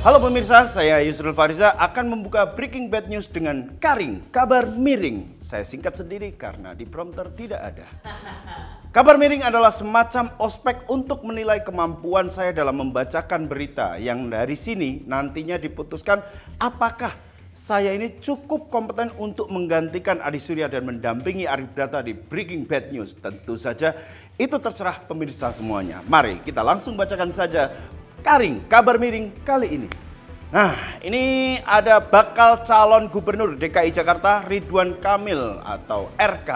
Halo pemirsa, saya Yusril Fariza akan membuka Breaking Bad News dengan Karing, kabar miring. Saya singkat sendiri karena di prompter tidak ada. Kabar miring adalah semacam ospek untuk menilai kemampuan saya dalam membacakan berita yang dari sini nantinya diputuskan apakah saya ini cukup kompeten untuk menggantikan Adi Surya dan mendampingi Arif Brata di Breaking Bad News. Tentu saja itu terserah pemirsa semuanya. Mari kita langsung bacakan saja Karing, kabar miring kali ini. Nah, ini ada bakal calon gubernur DKI Jakarta Ridwan Kamil atau RK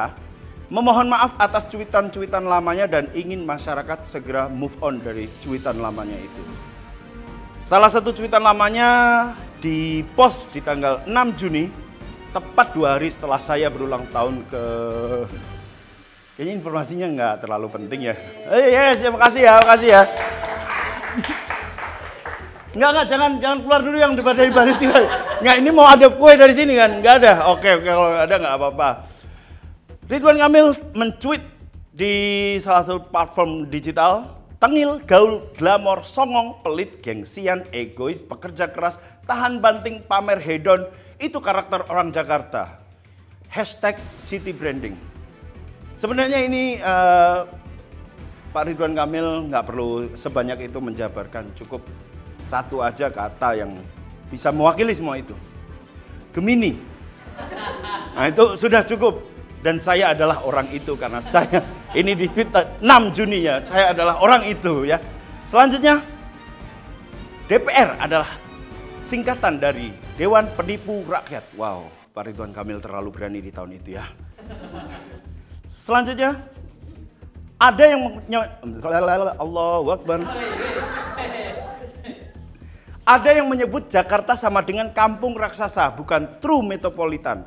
memohon maaf atas cuitan-cuitan lamanya dan ingin masyarakat segera move on dari cuitan lamanya itu. Salah satu cuitan lamanya di post di tanggal 6 Juni, tepat dua hari setelah saya berulang tahun ke Kayaknya informasinya nggak terlalu penting ya. Eh, yes, terima kasih ya, terima kasih ya. Enggak, enggak, jangan jangan keluar dulu yang debat dari panitia. Enggak, ini mau ada kue dari sini kan? Enggak ada. Oke, oke kalau ada enggak apa-apa. Ridwan Kamil mencuit di salah satu platform digital, tengil, gaul, glamor, songong, pelit, gengsian, egois, pekerja keras, tahan banting, pamer hedon, itu karakter orang Jakarta. Hashtag city branding. Sebenarnya ini uh, Pak Ridwan Kamil nggak perlu sebanyak itu menjabarkan, cukup satu aja kata yang bisa mewakili semua itu. Gemini. Nah itu sudah cukup. Dan saya adalah orang itu karena saya ini di Twitter 6 Juni ya. Saya adalah orang itu ya. Selanjutnya DPR adalah singkatan dari Dewan Penipu Rakyat. Wow, Pak Ridwan Kamil terlalu berani di tahun itu ya. Selanjutnya ada yang Allah Akbar. Ada yang menyebut Jakarta sama dengan kampung raksasa, bukan true metropolitan.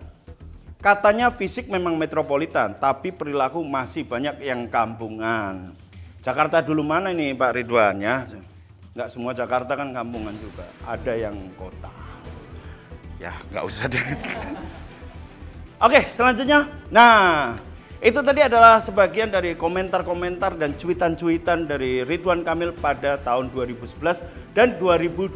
Katanya fisik memang metropolitan, tapi perilaku masih banyak yang kampungan. Jakarta dulu mana ini Pak Ridwan ya? Nggak semua Jakarta kan kampungan juga, ada yang kota. Ya nggak usah deh. Oke selanjutnya, nah itu tadi adalah sebagian dari komentar-komentar dan cuitan-cuitan dari Ridwan Kamil pada tahun 2011 dan 2012.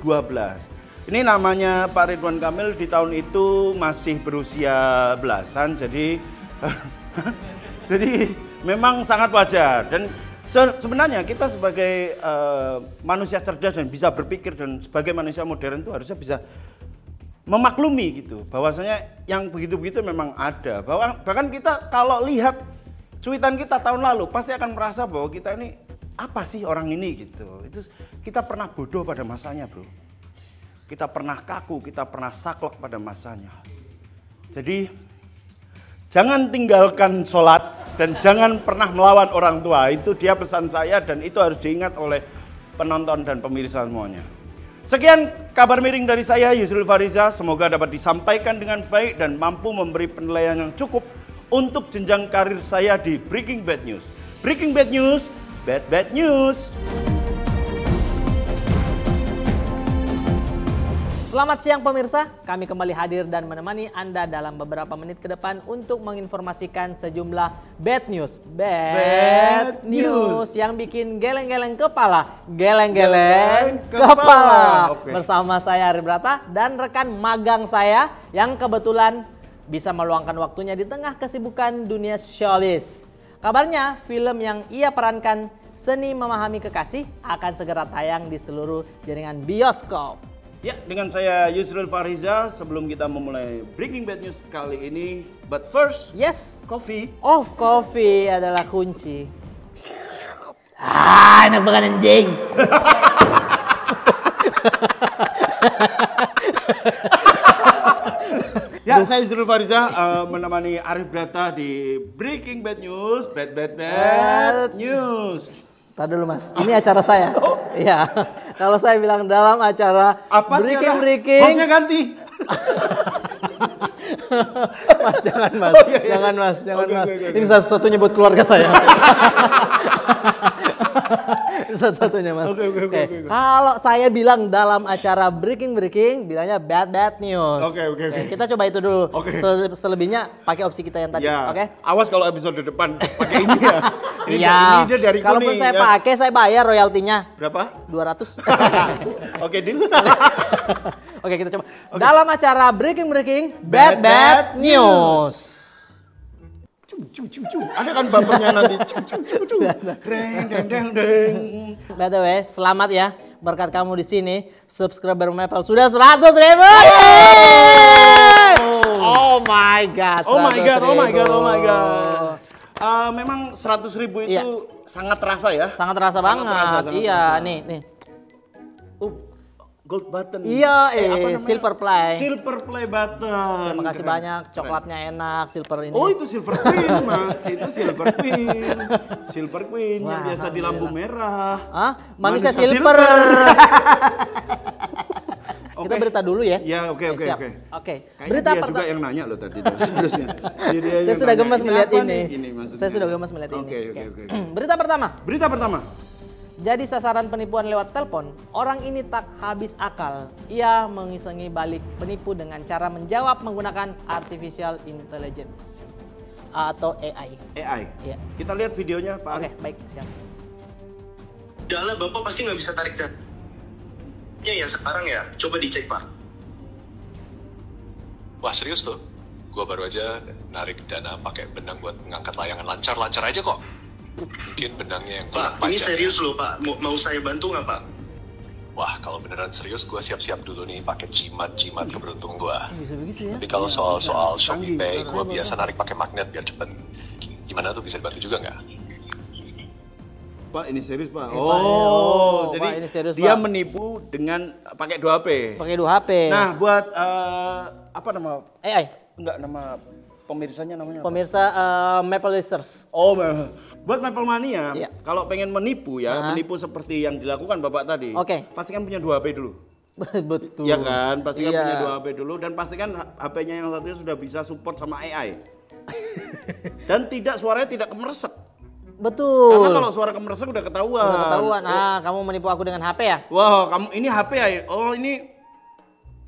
Ini namanya Pak Ridwan Kamil di tahun itu masih berusia belasan, jadi jadi memang sangat wajar dan sebenarnya kita sebagai uh, manusia cerdas dan bisa berpikir dan sebagai manusia modern itu harusnya bisa memaklumi gitu. Bahwasanya yang begitu-begitu memang ada. Bahwa bahkan kita kalau lihat cuitan kita tahun lalu pasti akan merasa bahwa kita ini apa sih orang ini? gitu. Itu kita pernah bodoh pada masanya bro. Kita pernah kaku kita pernah saklek pada masanya. Jadi jangan tinggalkan sholat dan jangan pernah melawan orang tua. Itu dia pesan saya dan itu harus diingat oleh penonton dan pemirsa semuanya Sekian kabar miring dari saya Yusril Fariza. Semoga dapat disampaikan dengan baik dan mampu memberi penilaian yang cukup untuk jenjang karir saya di Breaking Bad News. Breaking Bad News, bad bad news. Selamat siang pemirsa, kami kembali hadir dan menemani Anda dalam beberapa menit ke depan untuk menginformasikan sejumlah bad news. Bad, bad news. yang bikin geleng-geleng kepala, geleng-geleng kepala. kepala. Okay. Bersama saya Ari Brata dan rekan magang saya yang kebetulan bisa meluangkan waktunya di tengah kesibukan dunia showbiz. Kabarnya film yang ia perankan Seni Memahami Kekasih akan segera tayang di seluruh jaringan bioskop. Ya, dengan saya Yusril Fariza sebelum kita memulai Breaking Bad News kali ini. But first, yes, coffee. Oh, coffee adalah kunci. Ah, enak banget anjing. ya, saya Yusril Fariza uh, menemani Arif Brata di Breaking Bad News. Bad, bad, bad, bad news. Tadi dulu mas, ini acara saya. Oh. Iya. Kalau saya bilang dalam acara Apa breaking breaking. Masnya ganti. mas jangan mas, oh, iya, iya. jangan mas, jangan okay, mas. Okay, okay, ini satu-satunya buat keluarga saya. Satu-satunya mas. Oke, oke, oke. Kalau saya bilang dalam acara breaking breaking, bilangnya bad bad news. Oke, oke, oke. Kita coba itu dulu. Oke. Se- selebihnya pakai opsi kita yang tadi. Ya, Oke. awas kalau episode depan pakai ini ya. Ini, Iya. ini dia dari Kalaupun saya ya. pakai, saya bayar royaltinya Berapa? 200. Oke, deal. Oke, kita coba. Dalam acara breaking breaking, Bad, bad bad, bad news. Cum. Ada kan bumpernya nanti. Cum, cum, cum. Deng, deng, deng, deng. By the way, selamat ya. Berkat kamu di sini, subscriber Maple sudah 100 ribu. Oh my god. Oh my 100 god, oh my god, oh my god. Eh, memang 100 ribu itu Iya. sangat terasa ya. Sangat terasa Sangat banget. terasa, sangat iya, terasa. nih, nih. Oh, gold button. Iya, eh, apa namanya? silver play. Silver play button. Terima kasih Keren. banyak, coklatnya enak, silver ini. Oh itu silver queen mas, itu silver queen, silver queen yang Wah, biasa di lampu merah. Hah? Manusia, Manusia silver. Kita Oke. berita dulu ya. Ya oke oke oke. Oke. Berita dia juga yang nanya loh tadi. Dia Saya yang sudah gemas melihat apa ini. ini? Saya sudah gemas melihat ini. Oke oke oke. Berita pertama. Berita pertama. Jadi sasaran penipuan lewat telepon, orang ini tak habis akal. Ia mengisengi balik penipu dengan cara menjawab menggunakan artificial intelligence atau AI. AI. Iya. Kita lihat videonya Pak Oke, Arif. baik, siap. Dala Bapak pasti nggak bisa tarik dan. Ya ya sekarang ya, coba dicek Pak. Wah serius tuh? Gua baru aja narik dana pakai benang buat ngangkat layangan lancar-lancar aja kok. Mungkin benangnya yang kurang Pak, ini serius loh Pak. Mau, mau saya bantu nggak Pak? Wah kalau beneran serius gua siap-siap dulu nih pakai jimat-jimat keberuntung gua. Bisa begitu ya? Tapi kalau soal-soal Shopee Pay, gua biasa narik pakai magnet biar cepet. Gimana tuh bisa dibantu juga nggak? Pak ini serius Pak. Eh, Pak, Oh, oh, jadi Pak, ini serius, dia Pak. menipu dengan pakai dua HP. Pakai dua HP. Nah buat eh, apa nama? AI. Enggak nama pemirsanya namanya apa? Pemirsa eh, Maple Listers. Oh, me- buat Maple Mania, Iya. kalau pengen menipu ya, menipu seperti yang dilakukan Bapak tadi. Oke. Pastikan punya dua HP dulu. Betul. Iya kan? Pastikan Iya. punya dua HP dulu dan pastikan HP-nya yang satunya sudah bisa support sama AI. dan tidak suaranya tidak kemeresek. Betul. Karena kalau suara kemeresek udah ketahuan. Udah ketahuan. Ah, kamu menipu aku dengan HP ya? Wah, kamu ini HP ya? Oh, ini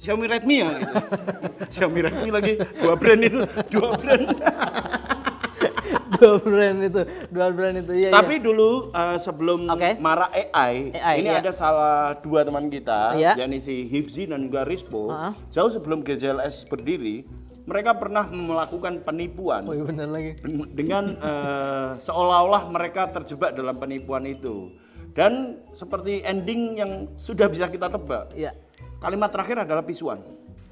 Xiaomi Redmi ya gitu. Xiaomi Redmi lagi dua brand itu, dua brand. Dua brand itu, dua brand itu. Iya, Tapi iya. dulu eh, sebelum Oke. marak AI, AI, ini iya. ada salah dua teman kita, Iya. yakni si Hifzi dan juga Rispo. Ah. Jauh sebelum GJLS berdiri, mereka pernah melakukan penipuan Oh iya benar lagi. Den- dengan eh, seolah-olah mereka terjebak dalam penipuan itu. Dan seperti ending yang sudah bisa kita tebak. Iya. Kalimat terakhir adalah pisuan.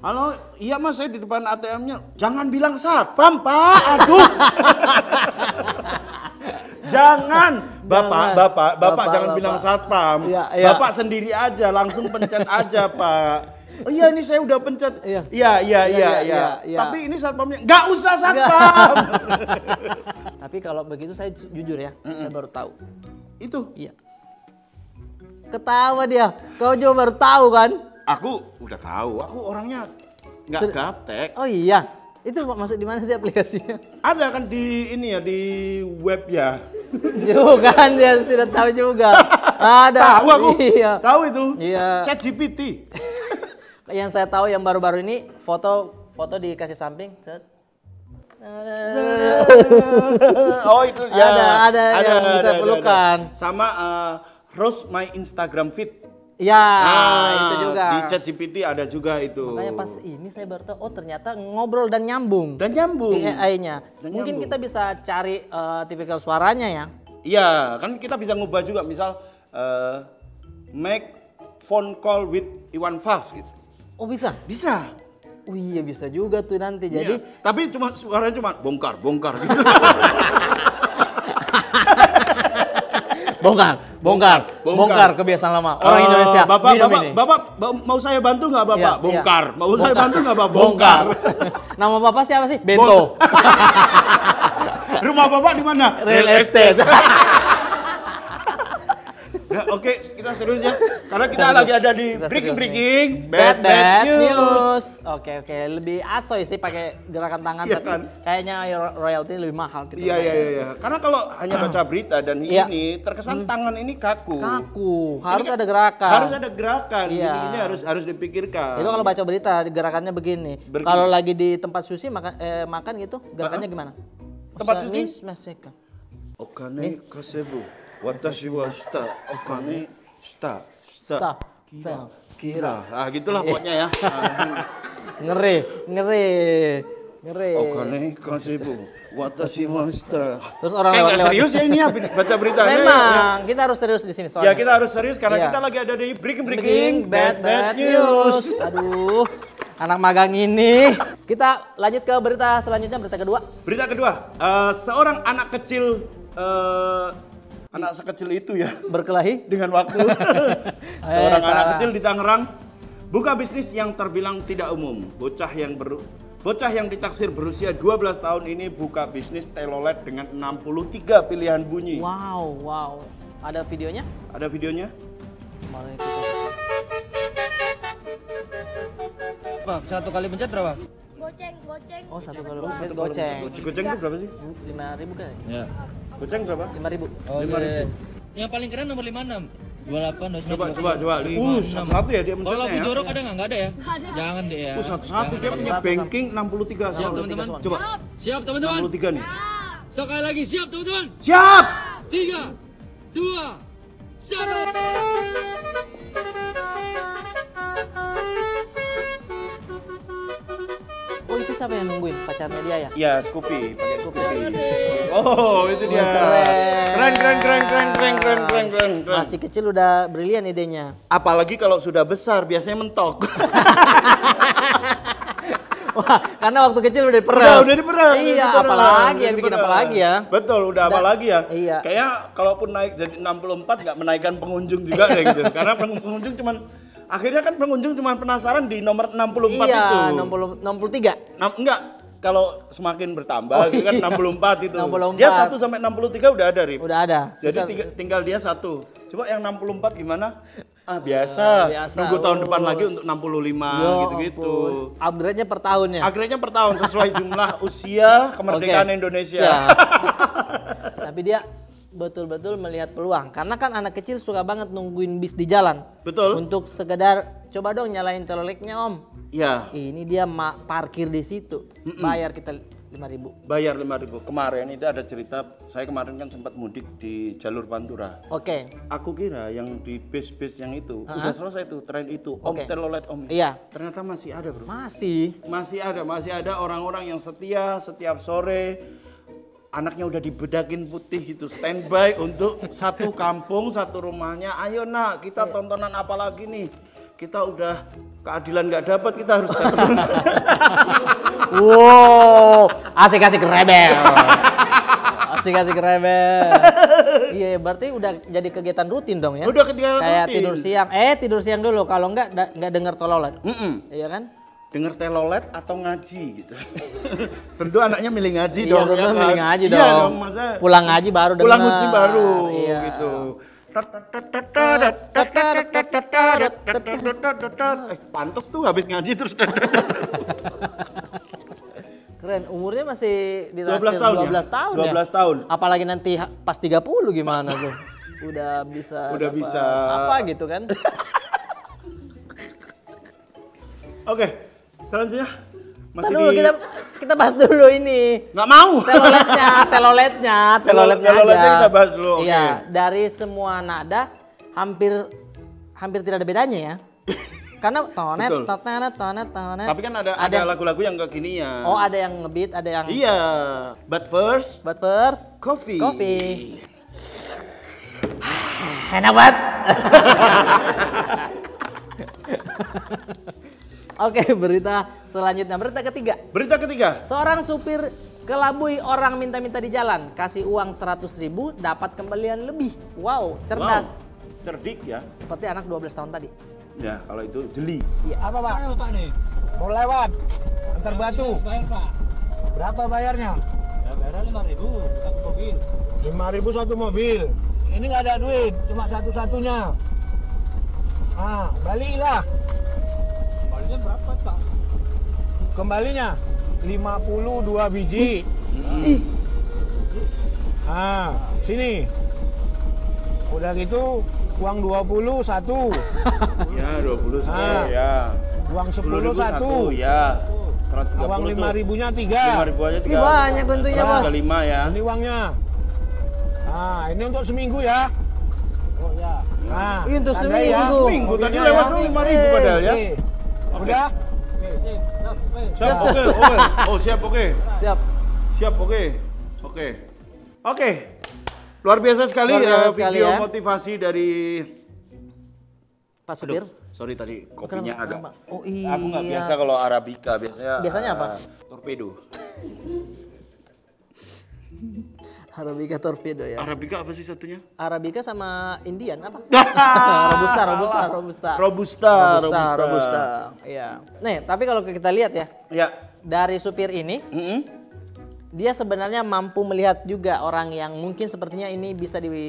Halo, iya mas saya di depan ATM-nya. Jangan bilang satpam pak, aduh. jangan, bapak, Jangan. bapak, bapak, Bapak, jangan bapak. bilang satpam. Iya, iya. Bapak sendiri aja, langsung pencet aja pak. Oh iya ini saya udah pencet. Iya. Iya, iya, iya, iya. iya, iya. Tapi ini satpamnya nggak usah satpam. Tapi kalau begitu saya ju- jujur ya, saya baru tahu. Itu, Iya. Ketawa dia. Kau juga baru tahu kan? Aku udah tahu. Aku orangnya nggak gaptek. Oh iya. Itu masuk di mana sih aplikasinya? Ada kan di ini ya di web ya. juga kan dia tidak tahu juga. Ada. Tahu aku. Iya. Tahu itu. Iya. Chat GPT. Yang saya tahu yang baru-baru ini foto foto dikasih samping. oh itu ya. Ada, ada yang bisa pelukan. Sama eh, Rose My Instagram Feed. Ya, Ah, itu juga. Di Chat GPT ada juga itu. Makanya pas ini saya baru tahu, oh ternyata ngobrol dan nyambung. Dan nyambung. AI-nya. Mungkin nyambung. kita bisa cari eh, tipikal suaranya ya. Iya, kan kita bisa ngubah juga misal eh, make phone call with Iwan Fals gitu. Oh bisa? Bisa. Oh iya bisa juga tuh nanti. Jadi Iya. tapi cuma suaranya cuma bongkar, bongkar gitu. bongkar, bongkar, Bongkar. bongkar kebiasaan lama orang Eh, Indonesia. Bapak, Minum bapak, ini. bapak, ba- mau saya bantu nggak bapak? Iya. bongkar. Mau saya bantu nggak bapak? Bongkar. Bongkar. Nama bapak siapa sih? Bento. Rumah bapak di mana? Real estate. Ya, oke, kita serius ya. Karena kita Kita lagi ada di breaking breaking Bad Bad News. Oke oke, lebih asoy sih pakai gerakan tangan Iya tapi kan? kayaknya ro- royalty lebih mahal gitu. Iya iya iya. Karena kalau hanya baca berita dan Iya. ini terkesan tangan ini kaku. Kaku, harus Ini kan ada gerakan. Harus ada gerakan. Iya. Ini, ini harus harus dipikirkan. Itu kalau baca berita gerakannya begini. Begini. Kalau lagi di tempat sushi makan eh, makan gitu, gerakannya gimana? Tempat sushi? maseka. Okane kasebu. Watashi wa shita. Okane shita. Shita. Sta. Kira. Kira. Ah, gitulah pokoknya ya. Ngeri, ngeri, ngeri. Okane kasebu. Watashi wa shita. Terus orang Kayak nggak lewat-lewat. serius ya ini ya baca beritanya. ya. Memang, kita harus serius di sini soalnya. Ya kita harus serius karena Iya. kita lagi ada di breaking breaking, bad bad news. Aduh, anak magang ini. Kita lanjut ke berita selanjutnya, berita kedua. Berita kedua, eh, seorang anak kecil, eh, anak sekecil itu ya, Berkelahi. dengan waktu, seorang Eh, anak kecil di Tangerang buka bisnis yang terbilang tidak umum. Bocah yang ber, bocah yang ditaksir berusia 12 tahun ini buka bisnis telolet dengan 63 pilihan bunyi. Wow, wow. Ada videonya? Ada videonya? Mari kita. Pak, satu kali pencet berapa? Goceng, goceng. Oh, satu kali Satu goceng. kalau Goceng goceng itu berapa sih? Lima ribu kan? Ya. Goceng berapa? Lima ribu. Oke. Yang paling keren nomor 56. 28 Coba coba coba. Uh, satu-satu ya dia Kalau mencetnya aku ya. jorok ada nggak? Nggak ada ya? Jangan deh ya. Oh, satu-satu dia Jangan. punya banking 63 Siap Coba. teman-teman. Coba. Siap teman-teman. 63 nih. Sekali lagi siap teman-teman. Siap. Tiga, dua, satu. Siapa yang nungguin? Pacarnya dia ya? Ya, Scoopy, pakai Scoopy. Oh, itu dia. Keren. Keren, keren, keren, keren, keren, keren, keren. Masih kecil udah brilian idenya. Apalagi kalau sudah besar, biasanya mentok. Wah, karena waktu kecil udah diperes. udah, udah diperas. Iya, udah diperas, apalagi udah ya bikin diperas. apalagi ya. Betul, udah apalagi ya. iya. Kayak kalaupun naik jadi 64 nggak menaikkan pengunjung juga deh gitu. Karena peng- pengunjung cuman akhirnya kan pengunjung cuman penasaran di nomor 64 iya, itu. 60 63. Nam- enggak, kalau semakin bertambah Oh, gitu kan iya. 64 itu. 64. Dia 1 sampai 63 udah ada, Rip. Udah ada. Jadi tiga- tinggal dia satu. Coba yang 64 gimana? Ah biasa. biasa. Nunggu tahun Oh. depan lagi untuk 65 Ya gitu-gitu. Upgrade-nya per tahunnya. Akhirnya per tahun sesuai jumlah usia kemerdekaan Oke. Indonesia. Tapi dia betul-betul melihat peluang karena kan anak kecil suka banget nungguin bis di jalan. Betul. Untuk sekedar coba dong nyalain teloleknya Om. Ya, Ini dia ma- parkir di situ. Bayar kita 5000. bayar 5000 Kemarin itu ada cerita, saya kemarin kan sempat mudik di jalur Pantura. Oke. Aku kira yang di bis-bis yang itu udah selesai tuh tren itu, Om Oke. telolet Om. Iya. Ternyata masih ada, Bro. Masih. Masih ada, masih ada orang-orang yang setia setiap sore anaknya udah dibedakin putih gitu standby untuk satu kampung satu rumahnya ayo nak kita tontonan apa lagi nih kita udah keadilan nggak dapat kita harus dapat Wow, asik-asik rebel. Asik-asik rebel. Iya, berarti udah jadi kegiatan rutin dong ya? Udah kegiatan Kayak rutin. tidur siang. Eh, tidur siang dulu. Kalau enggak da- enggak dengar tololet. Mm-mm. Iya kan? Denger telolet atau ngaji gitu tentu anaknya milih ngaji Iya, dong tentu ya kan? milih ngaji iya dong. dong masa Pulang ngaji baru pulang denger. ngaji baru Iya. gitu eh pantes tuh habis ngaji terus Keren, umurnya masih di 12 tahun ya? 12 tahun ya? 12 tahun. Apalagi nanti pas 30 gimana tuh? Udah bisa Udah bisa. apa gitu kan? Oke, selanjutnya masih Aduh, di kita kita bahas dulu ini. nggak mau. Teloletnya, teloletnya, teloletnya Teloletnya aja. kita bahas dulu. Iya, dari semua nada hampir hampir tidak ada bedanya ya. Karena tonet, Betul. tonet, tonet, tonet. Tapi kan ada ada lagu-lagu yang kekinian. Oh, ada yang ngebeat, ada yang Iya, but first But first, coffee. Coffee. enak banget. Oke, berita selanjutnya. Berita ketiga. Berita ketiga. Seorang supir kelabui orang minta-minta di jalan. Kasih uang 100 ribu, dapat kembalian lebih. Wow, cerdas. Wow, cerdik ya. Seperti anak 12 tahun tadi. Ya, kalau itu jeli. Apa pak? pak nih? Mau lewat, antar batu. Bayar pak. Berapa bayarnya? Ya bayarnya lima ribu satu mobil. Lima ribu satu mobil. ini nggak ada duit, cuma satu-satunya. Ah, baliklah. Kembalinya berapa, Pak? Kembalinya 52 biji. Ah, sini. Udah gitu uang 20 satu, Ya, 20 satu Ah. ya. uang 10 10 satu, ya. 130 uang tuh. 5 ribunya 5 tiga. ribu aja Ih, tiga. banyak untuknya, Bos. 5 ya. Ini uangnya. Ah, ini untuk seminggu ya. Oh ya. Nah, Ih, untuk tandai ya. seminggu. Minggu tadi lewat ya. tuh 5 ribu padahal ya. Oke. Udah? Siap, oke, oke. Oh, siap, oke. Siap. Siap, oke. Oke. Oke. Luar biasa sekali Luar biasa ya sekali video ya. motivasi dari Pak Supir. Sorry tadi kopinya Kenapa? agak. Kenapa? Oh, Aku nggak iya. biasa kalau arabica, biasanya Biasanya apa? eh, torpedo. Arabica torpedo ya. Arabica apa sih satunya? Arabica sama Indian apa? robusta, robusta, robusta. Robusta, robusta, robusta. Iya. Nih, tapi kalau kita lihat ya, Ya. dari supir ini Mm-mm. dia sebenarnya mampu melihat juga orang yang mungkin sepertinya ini bisa di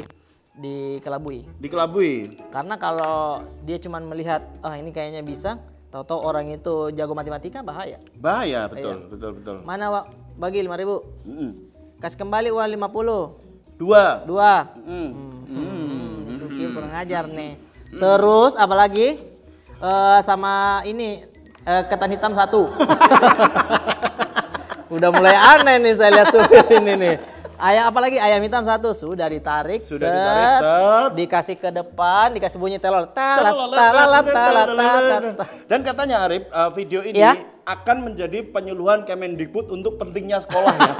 dikelabui. Dikelabui. Karena kalau dia cuma melihat, ah ini kayaknya bisa, tahu-tahu orang itu jago matematika bahaya. Bahaya, betul, Iya. betul, betul. Mana Wak? Bagi 5000 Mm-mm. Kasih kembali uang 50 Dua. Dua. Mm. Hmm, supir kurang ajar nih. Terus apalagi? Eh sama ini eh, ketan hitam satu. Udah mulai aneh nih saya lihat supir ini nih. Ayam apalagi ayam hitam satu sudah ditarik, Sudah ditarik, set. dikasih ke depan, dikasih bunyi telur, talat, talat, talat, talat. Dan katanya Arif, uh, video ini Ya. Akan menjadi penyuluhan Kemendikbud untuk pentingnya sekolah ya.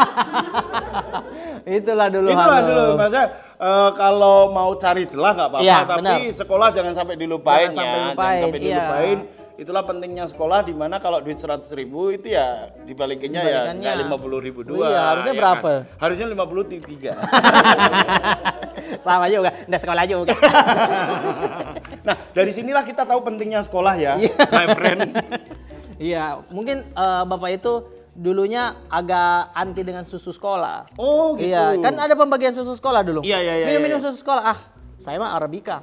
Itulah dulu. Itulah halo. dulu, maksudnya uh, kalau mau cari celah nggak apa-apa, Iya, tapi benar. sekolah jangan sampai dilupain Jangan sampai ya, lupain, jangan sampai iya. dilupain. Itulah pentingnya sekolah di mana kalau duit 100 ribu itu ya dibalikinnya ya nggak lima puluh ribu dua. iya, harusnya ya berapa? kan? Harusnya lima puluh tiga. Sama juga, udah sekolah juga. nah dari sinilah kita tahu pentingnya sekolah ya, Iya. my friend. Iya, mungkin eh, Bapak itu dulunya agak anti dengan susu sekolah. Oh gitu. Iya, kan ada pembagian susu sekolah dulu. Iya, iya, iya, Minum-minum iya. susu sekolah. Ah, saya mah Arabica.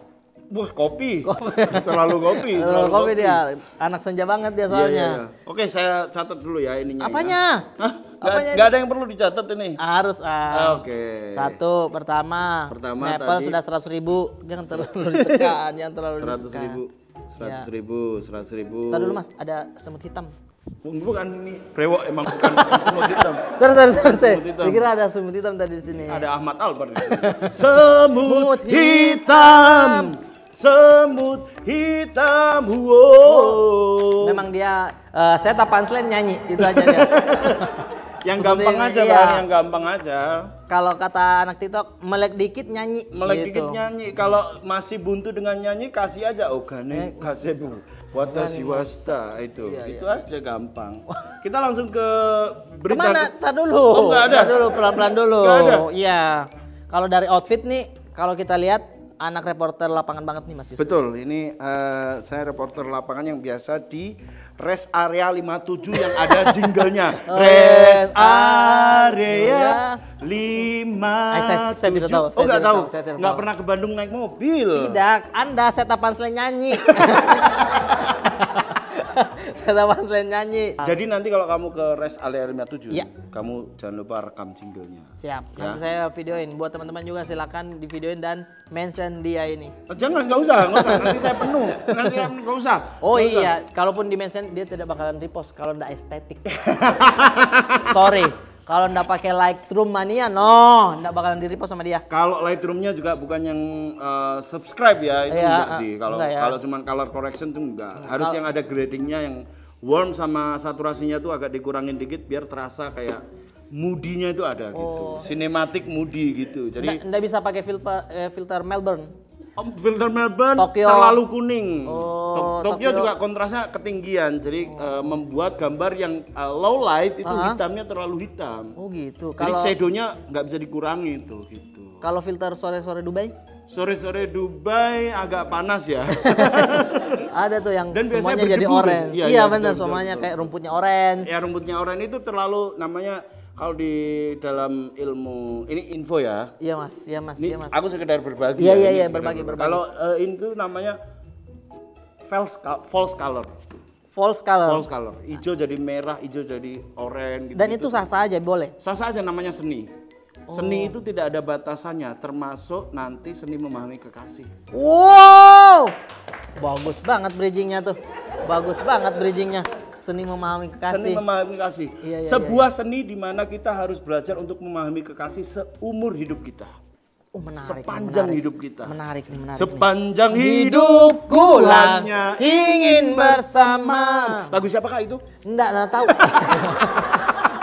Wah kopi. terlalu kopi. Kalau kopi dia anak senja banget dia Iya, soalnya. iya, iya. Oke, saya catat dulu ya ininya. Apanya? ya. Hah? Nggak, Apanya? nggak ada yang perlu dicatat ini. Harus ah. Oke. Satu pertama. Pertama Maple tadi- sudah seratus ribu. Jangan terlalu ditekan, jangan terlalu Seratus ditekan. ribu, seratus Iya. ribu, seratus ribu. Tadi dulu mas, ada semut hitam. Bukan ini brewok emang bukan bukan semut hitam. Sorry, sorry, sorry. Semut hitam. Dikira ada semut hitam tadi di sini. Ada Ahmad Albar di sini. Semut hitam, semut hitam, wow. Memang dia, eh, saya tak punchline nyanyi, itu aja dia. yang seperti gampang ini, aja, iya. Bang, yang gampang aja. Kalau kata anak TikTok, melek dikit nyanyi. Melek gitu. dikit nyanyi. Kalau masih buntu dengan nyanyi, kasih aja Eh, ogane kasebu. Watashi wasta itu. Iya, itu aja gampang. Kita langsung ke berita. Ke mana? Tar dulu. Oh, nggak ada? Tar dulu, pelan-pelan dulu. Ada? Iya. Kalau dari outfit nih, kalau kita lihat anak reporter lapangan banget nih Mas Yusuf. Betul, ini eh, saya reporter lapangan yang biasa di rest area 57 yang ada jinglenya. rest area 57. Eh, saya- saya tidak tahu, Oh saya nggak tidak tahu, tahu, saya tidak nggak tahu. pernah ke Bandung naik mobil. Tidak, Anda setup punchline nyanyi. setup punchline nyanyi. Jadi nanti kalau kamu ke rest area 57, Iya. kamu jangan lupa rekam jinglenya. Siap, Ya. nanti saya videoin. Buat teman-teman juga silakan di videoin dan mention dia ini. Oh, Jangan, nggak usah, nggak usah. Nanti saya penuh. Nanti nggak usah. Oh Nggak usah. iya, kalaupun di mention dia tidak bakalan repost kalau ndak estetik. Sorry, kalau ndak pakai Lightroom mania, no, ndak bakalan di repost sama dia. Kalau Lightroom-nya juga bukan yang eh, subscribe ya, itu Iya, enggak eh, sih. Kalau ya. kalau cuma color correction tuh enggak. Harus yang ada gradingnya yang warm sama saturasinya tuh agak dikurangin dikit biar terasa kayak moodinya itu ada gitu. Cinematic moody gitu. Jadi Ndak, ndak bisa pakai filter eh, filter Melbourne. Filter Melbourne Tokyo. terlalu kuning. Oh, Tok- Tokyo, Tokyo. juga kontrasnya ketinggian. Jadi eh, membuat gambar yang eh, low light itu Ah. hitamnya terlalu hitam. Oh gitu. Jadi Kalau shadownya nggak bisa dikurangi itu gitu. kalau filter sore-sore Dubai Sore-sore Dubai agak panas ya. ada tuh yang Dan semuanya jadi orange. Iya, Iya, iya, benar, semuanya betul, kayak rumputnya orange. ya rumputnya oranye itu terlalu namanya Kalau di dalam ilmu ini info ya. Iya mas, iya mas, iya mas. aku sekedar berbagi. Iya, ya, iya, iya, berbagi, berbagi. Kalau eh, ini tuh namanya false false color. False color. False color. Hijau jadi merah, hijau jadi oranye gitu. Dan itu sah-sah aja boleh. sah saja namanya seni. Seni Oh. itu tidak ada batasannya, termasuk nanti seni memahami kekasih. Wow, bagus banget bridgingnya tuh. Bagus banget bridgingnya. Seni memahami Seni kekasih. memahami kekasih. Iya, iya, Sebuah seni di mana kita harus belajar untuk memahami kekasih seumur hidup kita. Oh, menarik. nih, Sepanjang menarik. hidup kita. Menarik nih, menarik. nih. Sepanjang Hidupku lah hidupku ingin bersama. Lagu siapakah itu? Enggak, enggak tahu.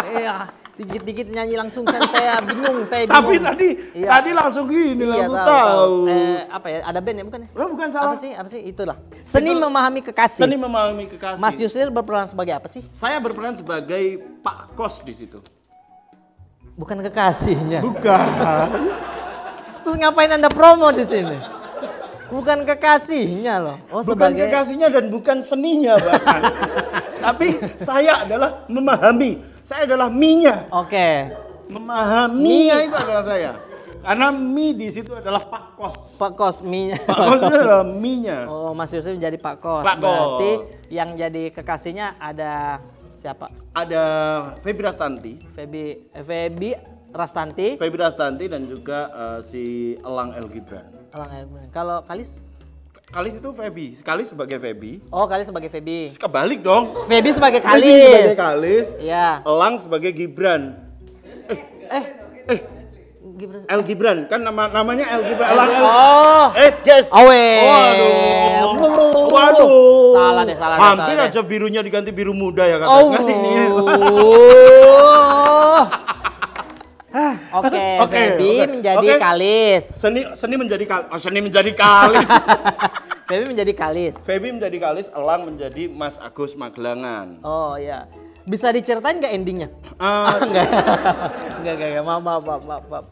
Iya, dikit-dikit nyanyi langsung kan saya bingung, saya bingung. Tapi tadi Iya. tadi langsung gini, Iya, langsung tahu. Eh, apa ya? Ada band ya bukan ya? Oh, bukan salah. Apa sih? Apa sih? Itulah. Seni memahami kekasih. Seni memahami kekasih. Mas Yusril berperan sebagai apa sih? Saya berperan sebagai Pak Kos di situ. Bukan kekasihnya. Bukan. Terus ngapain Anda promo di sini? Bukan kekasihnya loh. Oh, bukan sebagai kekasihnya dan bukan seninya bahkan. Tapi saya adalah memahami. Saya adalah minya. Oke. Memahaminya Mi. itu adalah saya. Karena mi di situ adalah Pak Kos. Pak Kos Mi. Pak Kos itu adalah minya. Oh, Mas Yusril menjadi Pak Kos. Pak Kos. Berarti yang jadi kekasihnya ada siapa? Ada Feby Rastanti. Febi eh, Febi Rastanti. Feby Rastanti dan juga eh, si Elang El Gibran. Elang Airbrand. Kalau Kalis? Kalis itu Feby. Kalis sebagai Feby. Oh, Kalis sebagai Febi. Kebalik dong. Febi sebagai Feby sebagai Kalis. Kalis. Iya. Elang sebagai Gibran. Eh, Eh, Gibran. El Gibran kan nama namanya El Gibran. Elang El. Oh. Eh, guys. Awe. Waduh. Waduh. Salah deh, salah deh, Hampir salah deh. aja birunya diganti biru muda ya Oh. katanya ini. Ah, Oke, Oke, Febi oke, menjadi oke. Kalis. Seni seni menjadi kal oh, seni menjadi kalis. Febi menjadi Kalis. Feby menjadi kalis, Elang menjadi Mas Agus Magelangan. Oh ya. Bisa diceritain nggak endingnya? Eh, enggak. enggak, enggak, enggak. Maaf, maaf, maaf, maaf, maaf.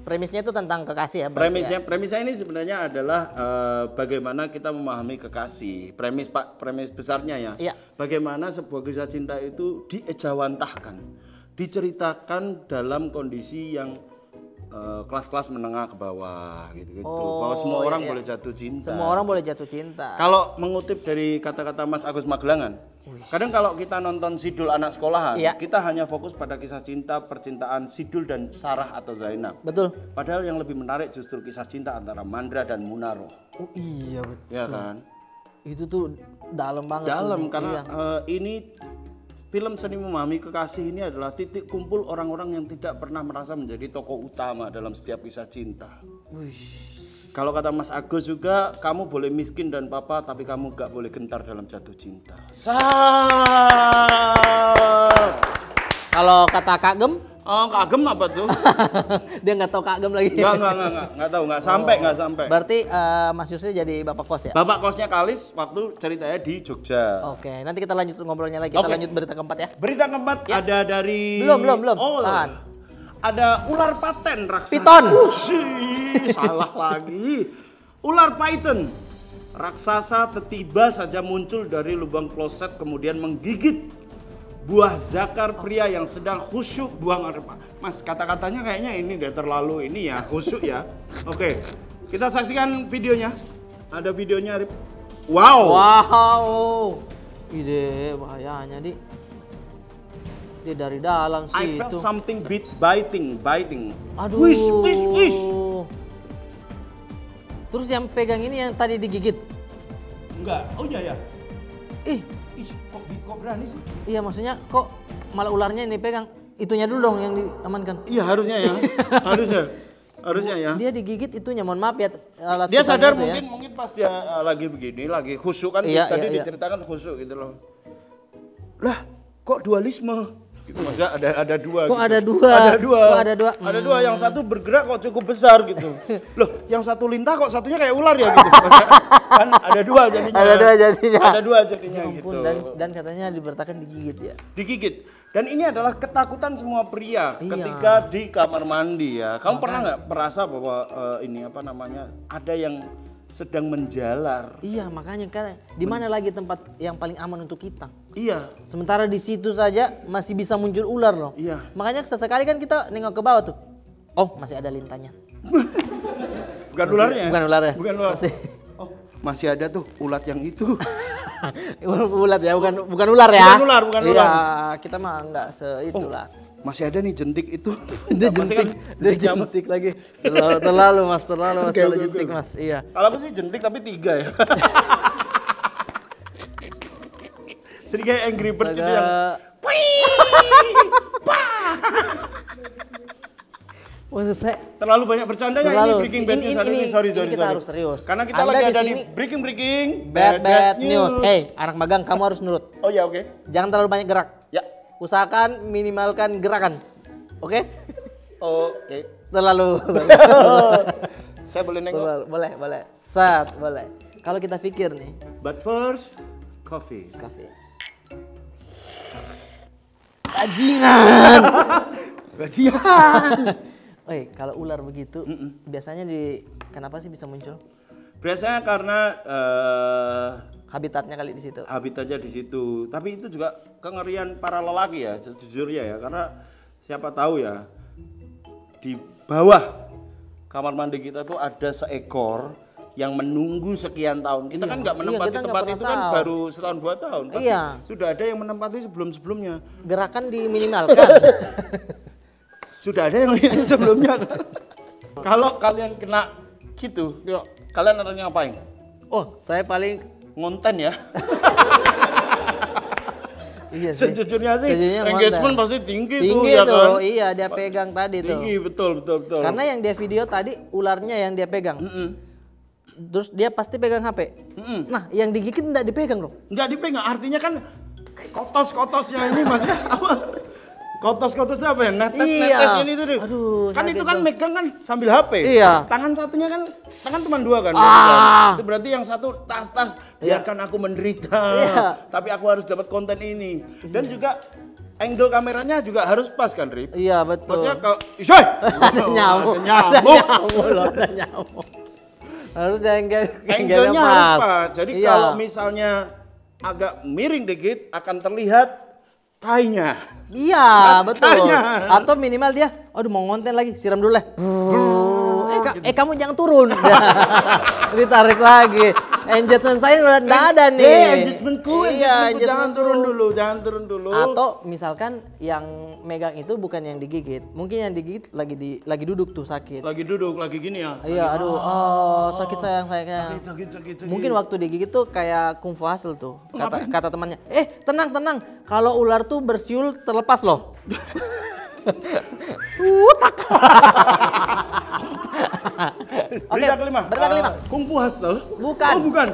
Premisnya itu tentang kekasih ya. premisnya ya? premisnya ini sebenarnya adalah eh, bagaimana kita memahami kekasih. Premis Pak, premis besarnya ya. Iya. Bagaimana sebuah kisah cinta itu diejawantahkan, diceritakan dalam kondisi yang eh, kelas-kelas menengah ke bawah gitu-gitu. Bahwa semua Oh, orang iya, iya. boleh jatuh cinta. Semua orang boleh jatuh cinta. Kalau mengutip dari kata-kata Mas Agus Magelangan, kadang kalau kita nonton sidul anak sekolahan, Iya. kita hanya fokus pada kisah cinta, percintaan sidul dan Sarah atau Zainab. Betul. Padahal yang lebih menarik justru kisah cinta antara Mandra dan Munaro, Oh iya betul. ya kan? Itu tuh dalam banget. Dalam tuh. karena Iya. eh, ini film seni memahami kekasih ini adalah titik kumpul orang-orang yang tidak pernah merasa menjadi tokoh utama dalam setiap kisah cinta. Kalau kata Mas Agus juga, kamu boleh miskin dan papa, tapi kamu gak boleh gentar dalam jatuh cinta. Sah. Kalau kata Kak Gem, Oh, kagem apa tuh? dia nggak tahu Kak Gem lagi. Enggak, enggak, enggak, enggak, tahu, enggak sampai, enggak sampai. Berarti eh, Mas Yusri jadi bapak kos ya? Bapak kosnya Kalis waktu ceritanya di Jogja. Oke, nanti kita lanjut ngobrolnya lagi. Kita Oke. lanjut berita keempat ya. Berita keempat ada dari Belum, belum, belum. Oh, Tahan. Ada ular paten raksasa. Piton. Ushih, salah lagi. Ular python. Raksasa tiba saja muncul dari lubang kloset kemudian menggigit buah zakar pria yang sedang khusyuk buang air pa- Mas, kata-katanya kayaknya ini deh terlalu ini ya, khusyuk ya. Oke. Kita saksikan videonya. Ada videonya, Rip. Wow. Wow. Ide bahayanya di. Dia dari dalam I sih felt itu. something bit biting, biting. Aduh. Wish, wish, wish. Terus yang pegang ini yang tadi digigit. Enggak. Oh iya ya. Ih, kok, berani sih? iya maksudnya kok malah ularnya ini pegang. Itunya dulu dong yang diamankan. Iya harusnya ya. harusnya. Harusnya ya. Dia digigit itunya, mohon maaf ya alat Dia sadar itu ya. mungkin mungkin pas dia uh, lagi begini, lagi khusyuk kan Iya, tadi iya, iya. diceritakan khusyuk gitu loh. Lah, kok dualisme? Gitu maksudnya ada ada dua Kok gitu. ada dua? Ada dua. Kok ada dua? Ada dua yang satu bergerak kok cukup besar gitu. Loh, yang satu lintah kok satunya kayak ular ya gitu. Maksudnya, kan ada dua jadinya. Ada dua jadinya. Ada dua jadinya Ya gitu. ampun, dan dan katanya diberitakan digigit ya. digigit. Dan ini adalah ketakutan semua pria Iya. ketika di kamar mandi ya. Kamu pernah nggak merasa bahwa eh, ini apa namanya ada yang sedang menjalar? Iya, makanya kan di mana lagi tempat yang paling aman untuk kita? Iya. Sementara di situ saja masih bisa muncul ular loh. Iya. Makanya sesekali kan kita nengok ke bawah tuh. Oh, masih ada lintanya. Bukan ularnya. Bukan ularnya. Bukan ular. Masih. Oh, masih ada tuh ulat yang itu. ulat ya, bukan bukan ular ya. Bukan ular, bukan Iya, ular. kita mah enggak se itulah. Masih ada nih jentik itu. Dia Pasti jentik, kan dia jentik lagi. Terlalu, terlalu mas, terlalu mas, Oke, terlalu jentik mas. Iya. Kalau aku sih jentik tapi tiga ya. Jadi kayak Angry Bird gitu yang Maksud saya, terlalu banyak bercandanya Terlalu. ini Breaking Bad Ini- News ini- ini. ini- Sorry, sorry, kita sorry. harus serius. Karena kita Anda lagi di ada di Breaking Breaking bad bad news. Hey, anak magang kamu harus nurut. Oh ya oke. Jangan terlalu banyak gerak. Ya. Usahakan minimalkan gerakan. Oke? Oke. Terlalu. Saya boleh nengok. Boleh, boleh. Sat, boleh. Kalau kita pikir nih, But first, coffee. kafe. Bajingan. Bajingan. Oi, kalau ular begitu, biasanya di kenapa sih bisa muncul? Biasanya karena eh, Habitatnya kali di situ. habitatnya di situ. Tapi itu juga kengerian para lelaki ya, sejujurnya ya. Karena siapa tahu ya di bawah kamar mandi kita tuh ada seekor yang menunggu sekian tahun. Kita kan nggak iya, menempati nggak tempat itu kan tahu. baru setahun dua tahun. Pasti Iya. Sudah ada yang menempati sebelum-sebelumnya. Gerakan diminimalkan. Sudah ada yang sebelumnya kan. Kalau kalian kena gitu, kalian akan ngapain? oh, saya paling Ngonten ya. iya sih. Sejujurnya sih Sejujurnya engagement pasti tinggi, tuh Tinggi ya tuh, kan. iya dia pegang tadi tuh. Tinggi betul betul betul. Karena yang dia video tadi ularnya yang dia pegang. Terus dia pasti pegang HP. Nah, yang digigit enggak dipegang dong. nggak dipegang artinya kan kotos-kotosnya ini masih apa? Kotos-kotosnya apa ya? Netes Iya. netes ini tuh. Aduh, kan itu kan megang kan sambil HP. Iya. Tangan satunya kan tangan cuma dua kan. Ah. Itu berarti yang satu tas-tas Iya. biarkan aku menderita. Iya. Tapi aku harus dapat konten ini. Dan juga angle kameranya juga harus pas kan, Rip? Iya, betul. Maksudnya kalau Isoy! ada nyamuk. Ada nyamuk. Ada nyamuk loh, ada nyamuk. Harus angle Angle-nya harus pas. Jadi Iya. kalau misalnya agak miring dikit akan terlihat tainya. Iya, betul. Makanya. Atau minimal dia, aduh mau ngonten lagi, siram dulu lah. Eh, ka- eh kamu jangan turun. Ditarik lagi. Engagement saya udah nggak ada nih. Eh, engagementku, Iya, engagementku jangan turun dulu, jangan turun dulu. Atau misalkan yang megang itu bukan yang digigit, mungkin yang digigit lagi di lagi duduk tuh sakit. lagi duduk, lagi gini ya. Iya, aduh, oh sakit sayang sayang. Sakit, sakit, sakit, sakit. Mungkin waktu digigit tuh kayak kungfu hasil tuh. Kata, kata temannya, eh tenang tenang, kalau ular tuh bersiul terlepas loh. Oke, Berita kelima. berita kelima. Ah, Kungfu Hustle. Bukan. Oh, bukan.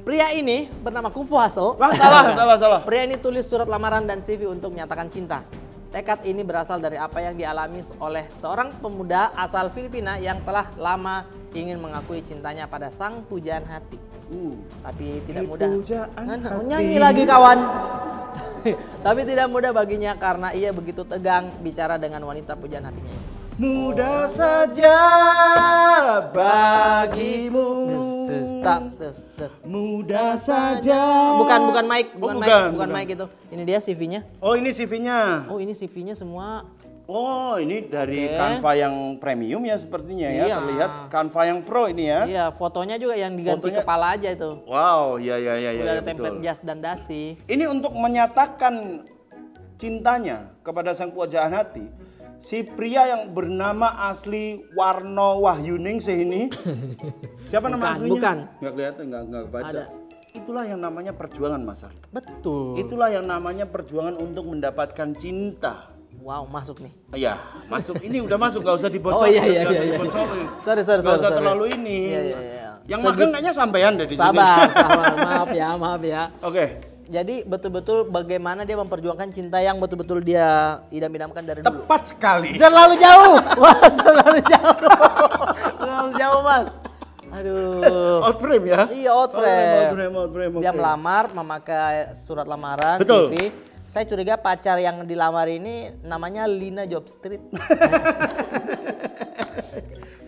Pria ini bernama Kungfu Hasil. Wah, salah, salah, salah. Pria ini tulis surat lamaran dan CV untuk menyatakan cinta. Tekad ini berasal dari apa yang dialami oleh seorang pemuda asal Filipina yang telah lama ingin mengakui cintanya pada sang pujaan hati. Uh, Tapi tidak Di mudah. hati. Nyanyi lagi kawan. Tapi tidak mudah baginya karena ia begitu tegang bicara dengan wanita pujaan hatinya. mudah saja bagimu. Terus, tak, terus, terus. Mudah saja. Bukan bukan mic, Oh, bukan, mic, bukan, bukan bukan. mic itu. Ini dia CV-nya. Oh, ini CV-nya. Oh, ini CV-nya semua Oh, ini dari Oke. Canva yang premium ya sepertinya ya. Iya. Terlihat Canva yang pro ini ya. Iya, fotonya juga yang diganti Fotonya- kepala aja itu. Wow, ya ya ya ya, Udah ya, ada template betul. jas dan dasi. Ini untuk menyatakan cintanya kepada sang pujaan hati. Si pria yang bernama asli Warno Wahyuningsih ini. Siapa nama Bukan, aslinya? bukan. Nggak kelihatan, nggak nggak baca. Ada. Itulah yang namanya perjuangan, Mas. Ar. Betul. Itulah yang namanya perjuangan untuk mendapatkan cinta. Wow, masuk nih. Iya, masuk. Ini udah masuk, nggak usah Oh, dibocor. iya, iya, iya, iya. dibocorin. Sorry, sorry, sorry, usah sorry. terlalu ini. Iya, iya, iya. Yang Segi- magang kayaknya sampean deh di sini. Sabar, sabar. Maaf ya, maaf ya. Oke. Jadi betul-betul bagaimana dia memperjuangkan cinta yang betul-betul dia idam-idamkan dari dulu. Tepat sekali. Terlalu jauh, mas, terlalu jauh, terlalu jauh mas. Aduh. Out frame ya? Iya, out frame. Out frame, out frame. Dia oke. melamar memakai surat lamaran Betul. CV. Saya curiga pacar yang dilamar ini namanya Lina Job Street.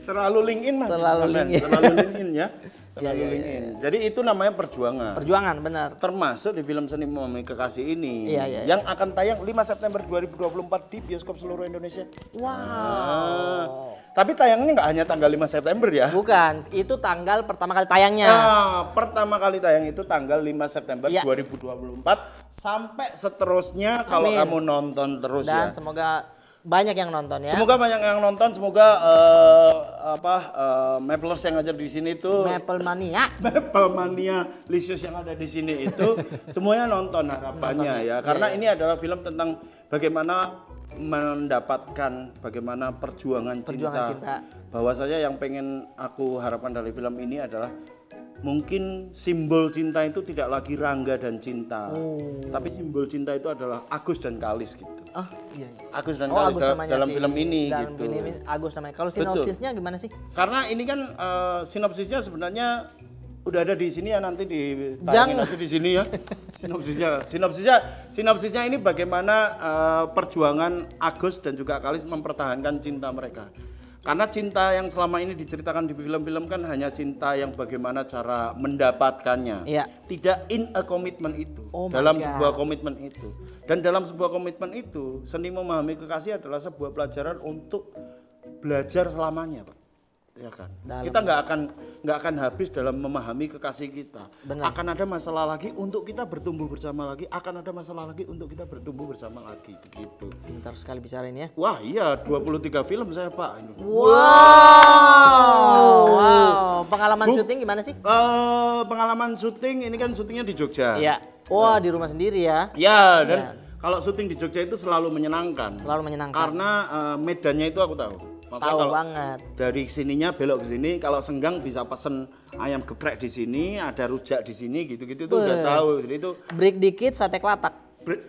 Terlalu link in mas. Terlalu Sampean. link in. Terlalu link in ya. Terlalu iya, link iya, in. Jadi itu namanya perjuangan. Perjuangan benar. Termasuk di film Seni Memahami Kekasih ini Iya, iya, iya. yang akan tayang 5 September 2024 di bioskop seluruh Indonesia. Wow. Ah. Tapi tayangnya nggak hanya tanggal 5 September ya. Bukan, itu tanggal pertama kali tayangnya. Nah, pertama kali tayang itu tanggal 5 September Iya. 2024 sampai seterusnya kalau Amin. kamu nonton terus Dan ya. semoga banyak yang nonton ya. Semoga banyak yang nonton, semoga eh, apa eh, Maplers yang ada di sini itu Maple Mania. Maple Mania Lisius yang ada di sini itu semuanya nonton harapannya ya. Karena ini adalah film tentang bagaimana mendapatkan bagaimana perjuangan, Perjuangan cinta. cinta. Bahwa saja yang pengen aku harapkan dari film ini adalah mungkin simbol cinta itu tidak lagi Rangga dan Cinta. Tapi simbol cinta itu adalah Agus dan Kalis gitu. Oh, iya, iya. Agus dan Oh, Kalis Agus dalam, dalam si- film ini dalam gitu. film ini Agus namanya. Kalau Betul. sinopsisnya gimana sih? Karena ini kan eh, sinopsisnya sebenarnya udah ada di sini ya nanti di Jangan. nanti di sini ya. sinopsisnya, sinopsisnya, sinopsisnya ini bagaimana eh, perjuangan Agus dan juga Kalis mempertahankan cinta mereka. Karena cinta yang selama ini diceritakan di film-film kan hanya cinta yang bagaimana cara mendapatkannya. Iya. Tidak in a commitment itu. Oh dalam God. sebuah komitmen itu. Dan dalam sebuah komitmen itu, seni memahami kekasih adalah sebuah pelajaran untuk belajar selamanya, Pak. Ya kan. Dalam- Kita nggak akan nggak akan habis dalam memahami kekasih kita. Benar. Akan ada masalah lagi untuk kita bertumbuh bersama lagi. Akan ada masalah lagi untuk kita bertumbuh bersama lagi. Begitu. Pintar sekali bicara ini ya. Wah iya 23 film saya Pak. Ini. Wow. Wow. Pengalaman Bu- syuting gimana sih? Eh, pengalaman syuting ini kan syutingnya di Jogja. Iya. Wah, di rumah sendiri ya. Ya, dan Iya. kalau syuting di Jogja itu selalu menyenangkan. Selalu menyenangkan. Karena eh, medannya itu aku tahu. Maksudnya Tahu kalau banget. Dari sininya belok ke sini, kalau senggang bisa pesen ayam geprek di sini, ada rujak di sini, gitu-gitu tuh udah tahu. Jadi itu Break dikit sate kelatak. bre-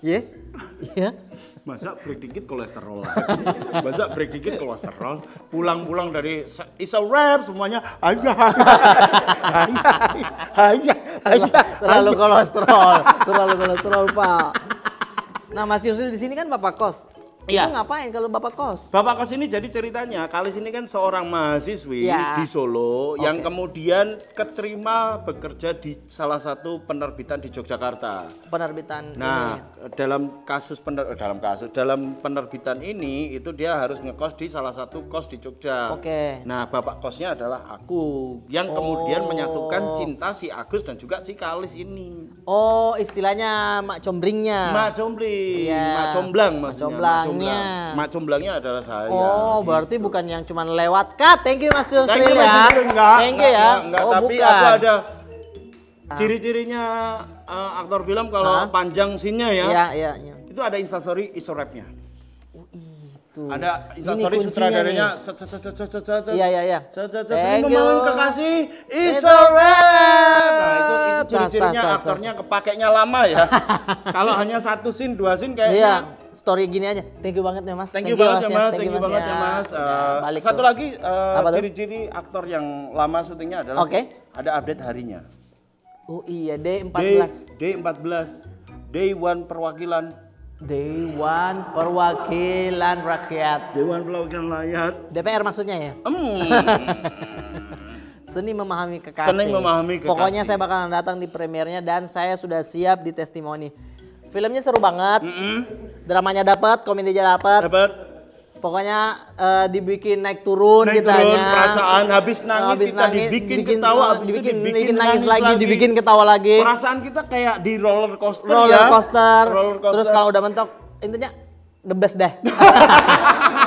Iya. Iya. masa break dikit kolesterol lagi. masa break dikit kolesterol. Pulang-pulang dari is a rap semuanya. Hanya, hanya, hanya, hanya, Terlalu kolesterol, terlalu kolesterol, Pak. Nah, Mas Yusril di sini kan Bapak kos. Iya. Itu ngapain kalau Bapak kos? Bapak Kos ini jadi ceritanya, Kalis ini kan seorang mahasiswi Ya. di Solo yang Oke. kemudian keterima bekerja di salah satu penerbitan di Yogyakarta. Penerbitan Nah, ini. dalam kasus pener, eh, dalam kasus dalam penerbitan ini itu dia harus ngekos di salah satu kos di Jogja. Oke. Nah, bapak kosnya adalah aku yang kemudian menyatukan cinta si Agus dan juga si Kalis ini. Oh, istilahnya mak combringnya. Mak Combling, Iya. Mak Comblang Mak maksudnya. Comblangnya. Comblang. Mak Comblangnya adalah saya. Oh, berarti bukan yang cuma lewat cut. Thank you Mas Yusril Thank you, ya. Mas Yusril. Enggak, Thank you ya. enggak, enggak, oh, tapi bukan. aku ada ciri-cirinya eh, aktor film kalau panjang scene-nya ya. Iya, iya, iya. Itu ada instastory isorapnya. Itu. Ada instastory sutradaranya. Iya, iya, iya. Membangun kekasih It's isorap. Nah, itu, itu ciri-cirinya aktornya kepakainya lama ya. kalau hanya satu scene, dua scene Iya, kayaknya story gini aja. Thank you banget ya Mas. Thank you banget ya mas, thank you banget ya mas. Udah, Eh, balik satu tuh. lagi eh, ciri-ciri aktor yang lama syutingnya adalah Oke. ada update harinya. Oh iya, D14. Day, D14, Day One Perwakilan, Dewan Perwakilan Rakyat. Dewan Perwakilan Rakyat. DPR maksudnya ya? Hmm. Seni memahami kekasih. Seni memahami kekasih. Pokoknya saya bakalan datang di premiernya dan saya sudah siap di testimoni. Filmnya seru banget. Dramanya dapat, komedinya dapat. Dapat Pokoknya eh, dibikin naik turun naik kitanya. turun perasaan, habis nangis Habis kita nangis, dibikin, bikin- ketawa, eh, habis itu dibikin- dibikin bikin nangis nangis lagi, dibikin ketawa lagi. Perasaan kita kayak di roller coaster roller ya. coaster. Roller coaster. Terus kalau udah mentok, intinya the best deh.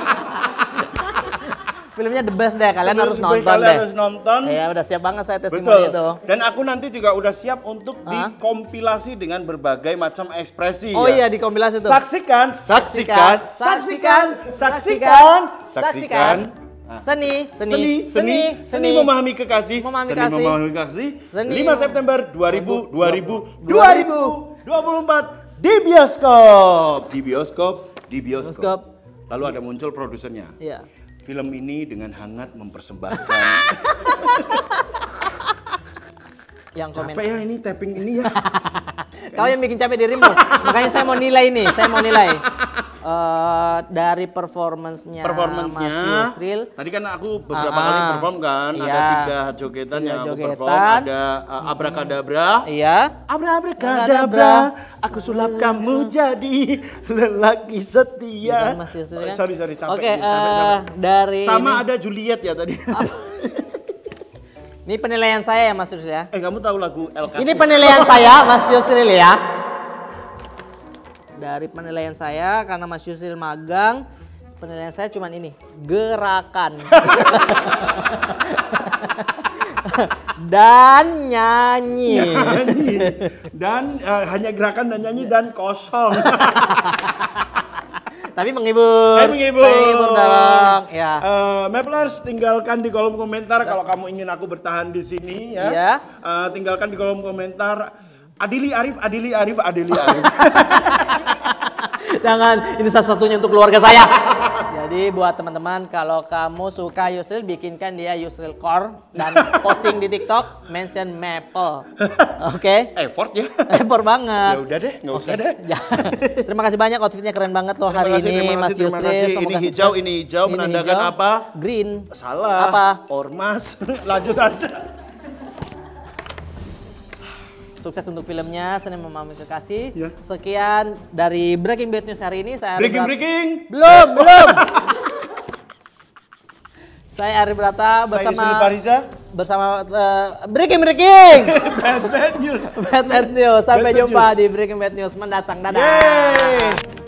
Filmnya the best deh, kalian harus nonton kalian deh. harus nonton. Ya udah siap banget saya testimoni Betul. itu. Dan aku nanti juga udah siap untuk dikompilasi dengan berbagai macam ekspresi. Oh ya. iya dikompilasi tuh. Saksikan, saksikan, saksikan, saksikan, saksikan. Seni, seni, Seni, seni, seni, memahami kekasih, Memahami seni memahami kekasih. Seni 5 September 2000, 2000, 2000, 2024 di bioskop, di bioskop, di bioskop. Bioskop. Lalu ada muncul produsernya. Iya. Film ini dengan hangat mempersembahkan. Yang komen. Capek ya ini tapping ini ya. Kau yang bikin capek dirimu. Makanya saya mau nilai nih, saya mau nilai. Eh, dari performance-nya performance-nya Mas Yusril. tadi kan aku beberapa Ah, kali perform kan ada Iya. tiga jogetan Tiga yang aku jogetan. perform ada uh, abrakadabra Iya. Abra Abrakadabra. aku sulap kamu jadi lelaki setia. Bukan Mas Yusril kan? Sorry sorry capek. Oke, nih, capek, eh, capek. dari Sama ini, ada Juliet ya tadi. ini penilaian saya ya Mas Yusril ya. eh kamu tahu lagu El Kasih? Ini penilaian saya Mas Yusril ya. Dari penilaian saya karena Mas Yusril magang, penilaian saya cuman ini, gerakan. dan nyanyi. nyanyi. Dan eh, hanya gerakan dan nyanyi dan kosong. Tapi menghibur. Eh, menghibur. Menghibur dong. Ya. Eh, Maplers tinggalkan di kolom komentar kalau kamu ingin aku bertahan di sini ya. Iya. Eh, tinggalkan di kolom komentar Adili Arif, Adili Arif, Adili Arif. Jangan, ini satu-satunya untuk keluarga saya. Jadi buat teman-teman kalau kamu suka Yusril bikinkan dia Yusril Core dan posting di TikTok mention Maple. Oke? Effort ya. Heboh banget. Ya udah deh, nggak usah Oke. deh. Ya. terima kasih banyak outfitnya keren banget loh hari kasih, ini terima Mas terima Yusril. kasih. Ini hijau, ini hijau menandakan hijau. apa? Green. Salah. Apa? Ormas. Lanjut aja. Sukses untuk filmnya Senin Memahami Kekasih. Ya. Sekian dari Breaking Bad News hari ini saya Breaking Brat- breaking. Belum, belum. saya Ari Brata Saya bersama Yusril Fariza. bersama eh, Breaking Breaking Bad bad news. Bad Bad News. Sampai Bad jumpa News. di Breaking Bad News mendatang. Dadah. Yeay.